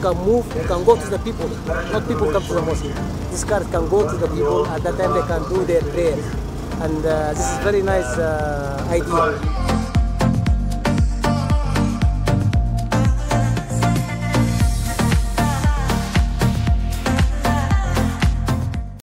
can move, you can go to the people, not people come to the mosque. This car can go to the people, at that time they can do their prayers. And uh, this is very nice uh, idea.